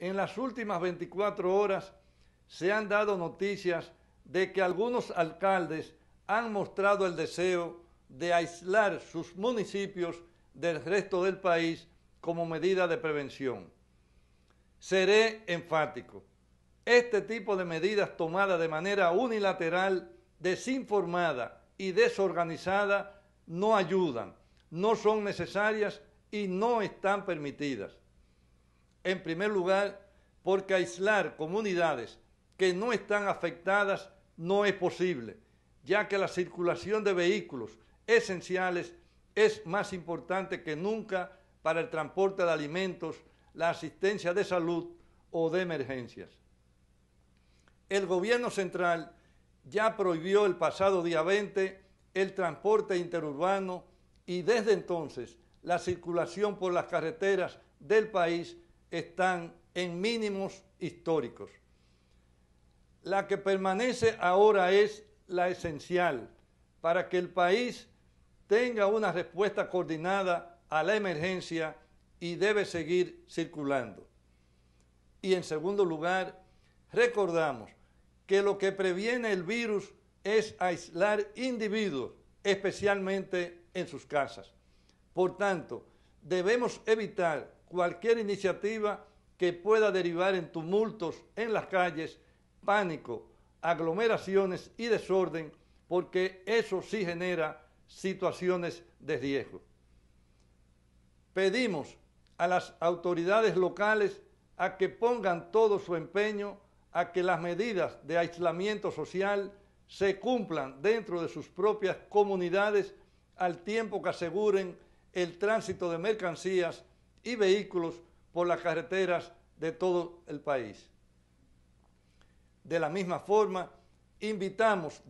en las últimas 24 horas se han dado noticias de que algunos alcaldes han mostrado el deseo de aislar sus municipios del resto del país como medida de prevención. Seré enfático. Este tipo de medidas tomadas de manera unilateral, desinformada y desorganizada no ayudan, no son necesarias y no están permitidas. En primer lugar, porque aislar comunidades que no están afectadas no es posible, ya que la circulación de vehículos esenciales es más importante que nunca para el transporte de alimentos, la asistencia de salud o de emergencias. El gobierno central ya prohibió el pasado día 20 el transporte interurbano y desde entonces la circulación por las carreteras del país están en mínimos históricos. La que permanece ahora es la esencial para que el país tenga una respuesta coordinada a la emergencia y debe seguir circulando. Y en segundo lugar, recordamos que lo que previene el virus es aislar individuos, especialmente en sus casas. Por tanto, debemos evitar cualquier iniciativa que pueda derivar en tumultos en las calles, pánico, aglomeraciones y desorden, porque eso sí genera situaciones de riesgo. Pedimos a las autoridades locales a que pongan todo su empeño a que las medidas de aislamiento social se cumplan dentro de sus propias comunidades al tiempo que aseguren el tránsito de mercancías y vehículos por las carreteras de todo el país. De la misma forma, invitamos